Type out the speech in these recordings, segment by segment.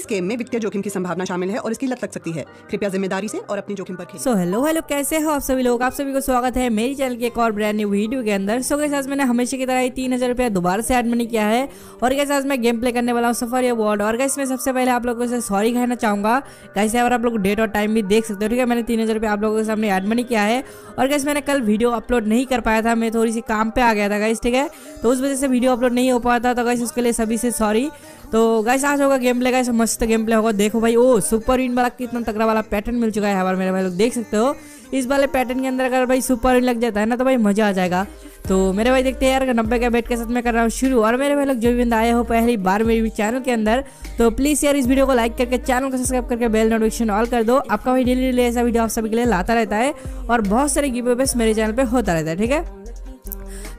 इस गेम में वित्तीय जोखिम की संभावना शामिल है और इसकी लत लग सकती है। कृपया ज़िम्मेदारी से और अपनी जोखिम पर सो हेलो हेलो कैसे हो आप सभी लोग? आप सभी को स्वागत है मेरी चैनल की एक और ब्रांड न्यू वीडियो के अंदर। सो कैसे मैंने हमेशा की तरह तीन हज़ार रुपया दोबारा से एड मनी किया है। और कैसे आज मैं गेम प्ले करने वाला हूँ सफ़र या वर्ड और कैसे मैं सबसे पहले आप लोगों से सॉरी कहना चाहूँगा। कैसे अगर आप लोग डेट और टाइम भी देख सकते हो, ठीक है? मैंने तीन हज़ार आप लोगों के सामने एड मनी किया है। और कैसे मैंने कल वीडियो अपलोड नहीं कर पाया था, मैं थोड़ी सी काम पे आ गया था गाइस ठीक है? तो उस वजह से वीडियो अपलोड नहीं हो पाया था तो गाइस उसके लिए सभी से सॉरी तो गाइस आज होगा गेम प्ले गाइस मस्त गेम प्ले होगा। देखो भाई, ओ सुपर विन वाला कितना तगड़ा वाला पैटर्न मिल चुका है हमारे मेरे भाई लोग, देख सकते हो। इस वाले पैटर्न के अंदर अगर भाई सुपर विन लग जाता है ना तो भाई मज़ा आ जाएगा। तो मेरे भाई देखते हैं यार नब्बे का बेट के साथ मैं कर रहा हूँ शुरू। और मेरे भाई लोग जो भी बंदा आए हो पहली बार मेरे चैनल के अंदर तो प्लीज़ यार इस वीडियो को लाइक करके चैनल को सब्सक्राइब करके बेल नोटिफिकेशन ऑल कर दो। आपका भाई डेली डेली ऐसा वीडियो आप सभी के लिए लाता रहता है और बहुत सारे गिव मेरे चैनल पर होता रहता है, ठीक है?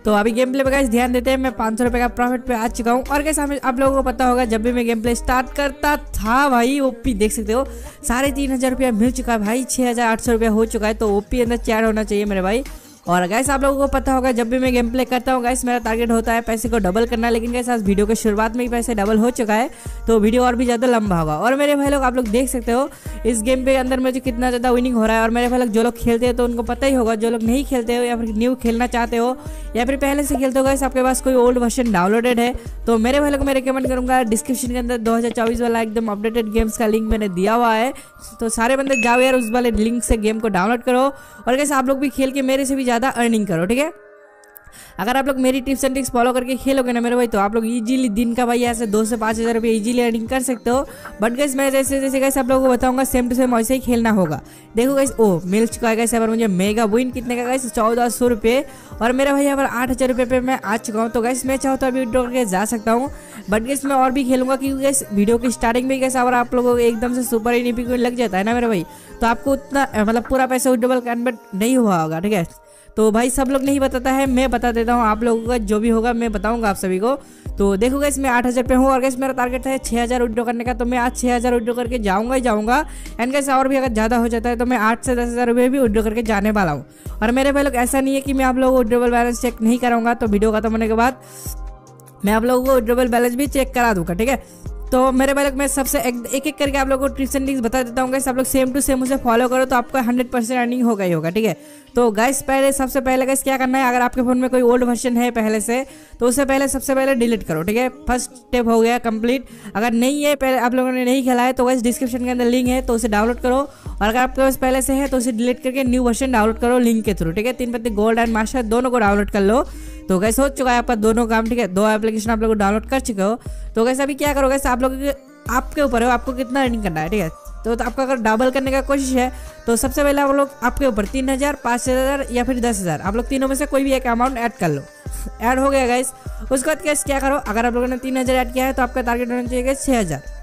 तो अभी गेम प्ले पे गाइस ध्यान देते हैं, मैं पाँच सौ का प्रॉफिट पे आ चुका हूँ। और कैसे आप लोगों को पता होगा, जब भी मैं गेम प्ले स्टार्ट करता था भाई ओपी देख सकते हो, साढ़े तीन हज़ार रुपया मिल चुका है भाई छः हज़ार आठ सौ रुपया हो चुका है तो ओपी अंदर चैट होना चाहिए मेरे भाई। और गैस आप लोगों को पता होगा, जब भी मैं गेम प्ले करता हूँ गैस मेरा टारगेट होता है पैसे को डबल करना, लेकिन गैस आज वीडियो के शुरुआत में ही पैसे डबल हो चुका है तो वीडियो और भी ज़्यादा लंबा होगा। और मेरे भाई लोग, आप लोग देख सकते हो, इस गेम के अंदर में जो कितना ज़्यादा विनिंग हो रहा है, और मेरे भाई लोग जो लोग खेलते हैं तो उनको पता ही होगा, जो लोग नहीं खेलते हो या फिर न्यू खेलना चाहते हो, या फिर पहले से खेलते हो गैस आपके पास कोई ओल्ड वर्जन डाउनलोडेड है तो मेरे भाई लोग मैं रिकमेंड करूँगा डिस्क्रिप्शन के अंदर दो हज़ार चौबीस वाला एकदम अपडेटेड गेम्स का लिंक मैंने दिया हुआ है तो सारे बंदे जाओ यार, उस वाले लिंक से गेम को डाउनलोड करो, और कैसे आप लोग भी खेल के मेरे से भी ज़्यादा अर्निंग करो, ठीक है? अगर आप लोग मेरी टिप्स एंड ट्रिक्स फॉलो करके खेलोगे ना मेरे भाई तो आप लोग इजीली दिन का भाई ऐसे दो से पाँच हज़ार रुपये इजीली अर्निंग कर सकते हो। बट गैस मैं जैसे जैसे कैसे आप लोगों को बताऊँगा सेम टू सेम वैसे ही खेलना होगा। देखो गैस ओ मिल चुका है गैस मुझे मेगा विन कितने का गैस चौदह सौ रुपये। और मेरा भाई अगर आठ हज़ार रुपये पे मैं आ चुका हूँ। तो गैस मैं चाहूँ तो अभी विड्रॉ करके जा सकता हूँ। बट गैस मैं और भी खेलूँगा क्योंकि गैस वीडियो की स्टार्टिंग में गैस अगर आप लोगों को एकदम से सुपर एनिपी लग जाता है ना मेरे भाई तो आपको उतना मतलब पूरा पैसा विड्रोबल कन्वर्ट नहीं हुआ होगा, ठीक है? तो भाई सब लोग नहीं बताता है, मैं बता देता हूँ आप लोगों का, जो भी होगा मैं बताऊँगा आप सभी को। तो देखो गैस मैं आठ हज़ार पे हूँ और गैस मेरा टारगेट है छः हज़ार विड्रो करने का तो मैं आज छः हज़ार विड्रो करके जाऊँगा ही जाऊँगा। एंड गैस और भी अगर ज़्यादा हो जाता है तो मैं आठ से दस हज़ार रुपये भी विड्रो करके जाने वाला हूँ। और मेरे भाई लोग, ऐसा नहीं है कि मैं आप लोगों को विड्रोबल बैलेंस चेक नहीं कराऊँगा तो वीडियो खत्म होने के बाद मैं आप लोगों को विड्रोबल बैलेंस भी चेक करा दूँगा, ठीक है? तो मेरे भाई लोग मैं सबसे एक, एक एक करके आप लोगों को ट्रिप्स एंड ट्रिक्स बता देता हूँ आप लोग सेम टू सेम उसे फॉलो करो तो आपका हंड्रेड परसेंट अर्निंग होगा ही होगा ठीक है? तो गैस पहले सबसे पहले गैस क्या करना है? अगर आपके फ़ोन में कोई ओल्ड वर्जन है पहले से तो उससे पहले सबसे पहले डिलीट करो ठीक है? फ़र्स्ट स्टेप हो गया कंप्लीट अगर नहीं है पहले आप लोगों ने नहीं खेला है तो गैस डिस्क्रिप्शन के अंदर लिंक है तो उसे डाउनलोड करो। और अगर आपके पास पहले से है तो उसे डिलीट करके न्यू वर्जन डाउनलोड करो लिंक के थ्रू ठीक है? तीन पत्ती गोल्ड एंड मास्टर दोनों को डाउनलोड कर लो। तो कैसे हो चुका है आपका दोनों काम ठीक है? दो एप्लीकेशन आप लोग डाउनलोड कर चुके हो। तो कैसे अभी क्या करोगे आप लोग आपके ऊपर है आपको कितना अर्निंग करना है ठीक है? तो, तो आपका अगर डबल करने का कोशिश है तो सबसे पहले आप लोग आपके ऊपर तीन हज़ार पाँच हज़ार या फिर दस हज़ार आप लोग तीनों में से कोई भी एक अमाउंट ऐड कर लो। ऐड हो गया गाइस उसके बाद कैसे क्या करो? अगर आप लोगों ने तीन हज़ार ऐड किया है तो आपका टारगेट होना चाहिए छः हज़ार।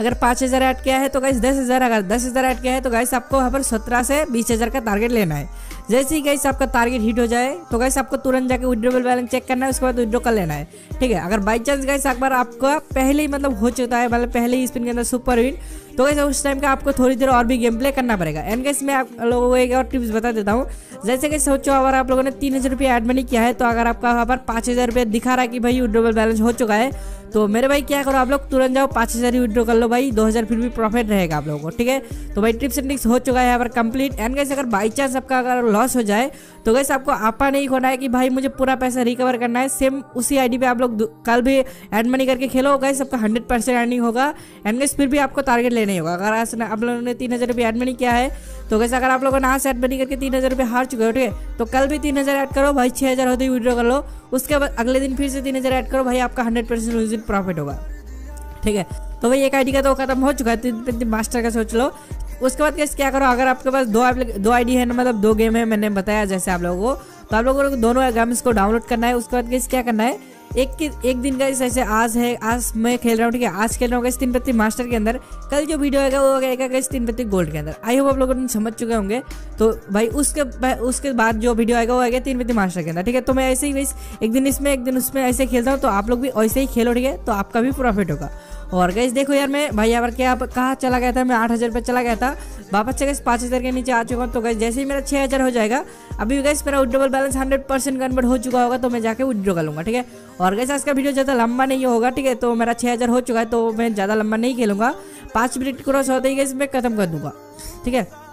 अगर पाँच हज़ार ऐड किया है तो गाइस दस हज़ार, अगर दस हज़ार ऐड किया है तो गाइस आपको यहाँ पर सत्रह से बीस हज़ार का टारगेट लेना है। जैसे ही गाइस आपका टारगेट हिट हो जाए तो गाइस आपको तुरंत जाकर विड्रोबल बैलेंस चेक करना है, उसके बाद विड्रो कर लेना है। ठीक है, अगर बाई चांस गाइस एक बार आपका पहले ही मतलब हो चुका है मतलब पहले ही स्पिन के अंदर सुपर विन तो कैसे उस टाइम का आपको थोड़ी देर और भी गेम प्ले करना पड़ेगा। एंड कैसे मैं आप लोगों को एक और टिप्स बता देता हूँ। जैसे कि सोचो अगर आप लोगों ने तीन हज़ार रुपये एड मनी किया है तो अगर आपका वहाँ पर पाँच हज़ार रुपये दिखा रहा है कि भाई विड्रोबल बैलेंस हो चुका है तो मेरे भाई, क्या करो आप लोग? तुरंत जाओ, पाँच हज़ार ही विड्रो कर लो भाई। दो हज़ार फिर भी प्रॉफिट रहेगा आप लोगों को, ठीक है? तो भाई ट्रिप्स एंड ट्रिक्स हो चुका है यहाँ पर कंप्लीट एंड गैस अगर बाई चांस आपका अगर लॉस हो जाए तो कैसे आपको आपा नहीं खोना है कि भाई मुझे पूरा पैसा रिकवर करना है। सेम उसी आईडी पे आप लोग कल भी एड मनी करके खेलो गैस आपका हंड्रेड परसेंट अर्निंग होगा। एंड गैस फिर भी आपको टारगेट लेने होगा। अगर आज आप लोगों ने तीन हज़ार रुपये एड मनी किया है तो कैसे अगर आप लोगों ने आज एड मनी करके तीन हज़ार रुपये हार चुके हो, ठीक है? तो कल भी तीन हज़ार ऐड करो, भाई छः हज़ार होते ही कर लो। उसके बाद अगले दिन फिर से तीन हज़ार ऐड करो, भाई, आपका हंड्रेड परसेंट प्रॉफिट होगा। ठीक है? तो भाई, एक आईडी का तो खत्म हो चुका है तीन मास्टर का सोच लो। उसके बाद कैसे क्या करो? अगर आपके पास दो दो आईडी है ना मतलब दो गेम है, मैंने बताया जैसे आप लोगों को। तो आप लोगों को दोनों गेम्स को डाउनलोड करना है। उसके बाद कैसे क्या करना है? एक एक दिन का ऐसे आज है, आज मैं खेल रहा हूँ, ठीक है? आज खेल रहा हूँ तीन पत्ती मास्टर के अंदर। कल जो वीडियो आएगा, वो आएगा गैस तीन पत्ती गोल्ड के अंदर। आई होप आप लोगों ने समझ चुके होंगे। तो भाई, उसके उसके बाद जो वीडियो आएगा, वो आएगा तीन पत्ती मास्टर के अंदर, ठीक है? तो मैं ऐसे ही वैसे एक दिन इसमें, एक दिन उसमें ऐसे खेलता हूँ तो आप लोग भी ऐसे ही खेलो, ठीक है? तो आपका भी प्रॉफिट होगा। और गैस देखो यार, मैं भाई यार क्या कहाँ चला गया था? मैं आठ हज़ार चला गया था। वापस से गैस पाँच हज़ार के नीचे आ चुका हूँ। तो गैस जैसे ही मेरा छः हज़ार हो जाएगा, अभी गैस मेरा withdrawable balance hundred percent convert हो चुका होगा तो मैं जाके उड्रो कर लूँगा, ठीक है? और गैस आज का वीडियो ज़्यादा लंबा नहीं होगा, ठीक है? तो मेरा छः हज़ार हो चुका है तो मैं ज़्यादा लंबा नहीं खेलूँगा। पाँच मिनट क्रॉस होते ही गैस मैं खत्म कर दूँगा, ठीक है?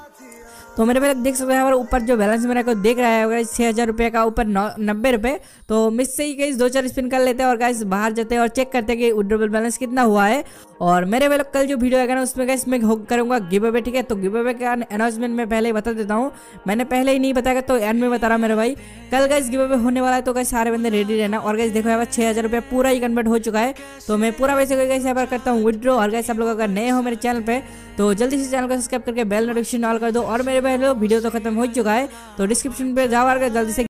तो मेरे भाई देख सकते हैं ऊपर जो बैलेंस मेरा को देख रहा है छः हज़ार रुपये का ऊपर नब्बे रुपये। तो मिस से ही गई दो चार स्पिन कर लेते हैं और गाइस बाहर जाते हैं और चेक करते हैं कि विड्रोबल बैलेंस कितना हुआ है। और मेरे वाले कल जो वीडियो आएगा ना, उसमें गैस मैं करूँगा गिव अवे ठीक है? तो गिव अवे का अनाउंसमेंट मैं पहले ही बता देता हूँ। मैंने पहले ही नहीं बताया तो एंड में बता रहा मेरे भाई। कल गैस गिव अवे होने वाला है तो गैस सारे बंदे रेडी रहना। और गैस देखो यहाँ पर छः हज़ार रुपये पूरा ही कन्वर्ट हो चुका है। तो मैं पूरा वैसे गैस यहाँ पर करता हूँ विड्रो और गैस आप लोग अगर नए हो मेरे चैनल पर तो जल्दी से चैनल को सब्सक्राइब करके बेल नोटिफिकेशन ऑल कर दो। और मेरे भाई वीडियो तो खत्म हो चुका है तो डिस्क्रिप्शन पे जाओ जल्दी से